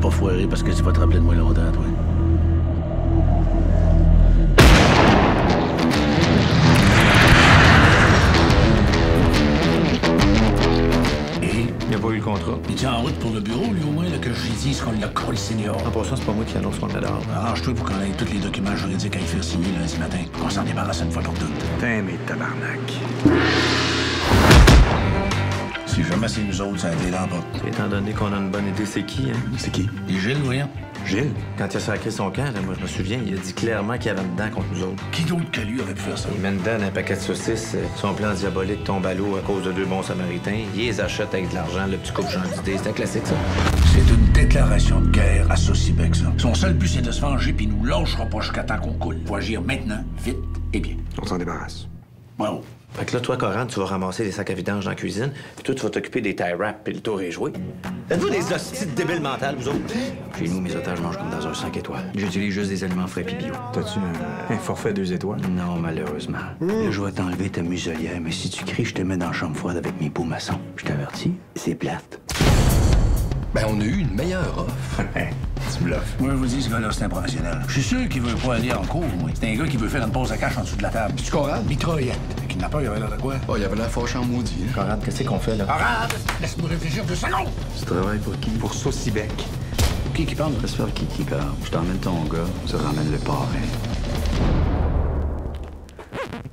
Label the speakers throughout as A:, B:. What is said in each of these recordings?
A: pas foirer parce que tu vas te rappeler de moi longtemps, toi. Et?
B: Il n'a pas eu le contrat.
A: il est en route pour le bureau, lui, au moins, là, que je lui dise qu'on l'a collé senior.
B: En passant, c'est pas moi qui annonce qu'on l'adore.
A: Arrange-toi pour qu'on ait tous les documents juridiques à y faire signer lundi matin. Qu'on s'en débarrasse une fois pour toutes.
B: Putain, mais tabarnak.
A: Jamais c'est nous autres, ça a été l'emporte.
B: Étant donné qu'on a une bonne idée, c'est qui, hein?
A: C'est qui? Et Gilles, voyons.
B: Gilles? Quand il a sacré son camp, là, moi, je me souviens, il a dit clairement qu'il y avait dedans contre nous autres.
A: Qui d'autre que lui aurait pu faire ça?
B: Il met dedans un paquet de saucisses. euh, Son plan diabolique tombe à l'eau à cause de deux bons samaritains. Il les achète avec de l'argent, le petit coupe Jean d'idée. C'est un classique, ça.
A: C'est une déclaration de guerre à Saucibec, ça. Son seul but, c'est de se venger, puis il nous lâchera pas jusqu'à temps qu'on coule. Faut agir maintenant, vite et bien.
C: On s'en débarrasse.
A: Bravo.
B: Fait que là, toi, Coran, tu vas ramasser les sacs à vidange dans la cuisine, puis toi, tu vas t'occuper des tie wraps, puis le tour est joué. Êtes-vous des hosties de débiles mentales, vous autres?
D: Chez nous, mes otages mangent comme dans un 5 étoiles. J'utilise juste des aliments frais puis bio.
C: T'as-tu un, un forfait deux étoiles?
D: Non, malheureusement. Là, je vais t'enlever ta muselière, mais si tu cries, je te mets dans la chambre froide avec mes pots maçons. Je t'avertis, c'est plate.
E: Ben, on a eu une meilleure offre.
C: tu bluffes.
A: Moi, je vous dis, ce gars-là, c'est un professionnel. Je suis sûr qu'il veut pas aller en cours, moi. C'est un gars qui veut faire une pause à cash en dessous de la table.
E: Tu Conrad?
A: Mitraillette. Le kidnappeur, il avait l'air de quoi?
E: Oh, il avait l'air fâché en maudit. hein.
B: Coran, qu'est-ce qu'on fait, là?
A: Arrête! Laisse-moi réfléchir deux secondes!
D: Tu travailles pour qui?
C: Pour Saucibec.
A: Qui qui parle?
D: Laisse faire qui qui garde. Je t'emmène ton gars, tu ramènes le parrain.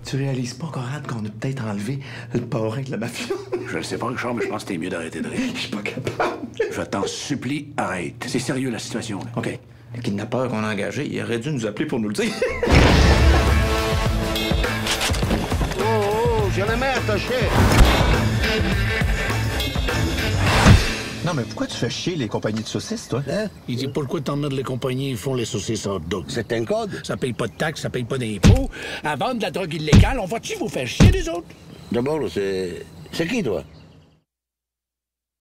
B: Tu réalises pas, Coran, qu'on a peut-être enlevé le parrain de la mafia?
A: Je le sais pas, Richard, mais je pense que t'es mieux d'arrêter de rire.
B: Je suis pas capable.
A: Je t'en supplie, arrête. C'est sérieux, la situation, là.
B: OK. Le kidnappeur qu'on a engagé, il aurait dû nous appeler pour nous le dire.
F: Non, mais pourquoi tu fais chier les compagnies de saucisses, toi?
A: Il dit pourquoi t'emmerdes les compagnies ils font les saucisses hot dog?
F: C'est un code?
A: Ça paye pas de taxes, ça paye pas d'impôts. À vendre de la drogue illégale, on va-tu vous faire chier, les autres?
F: D'abord, c'est. C'est qui, toi?